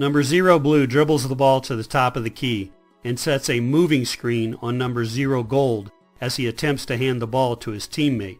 Number 0 blue dribbles the ball to the top of the key and sets a moving screen on number 0 gold as he attempts to hand the ball to his teammate.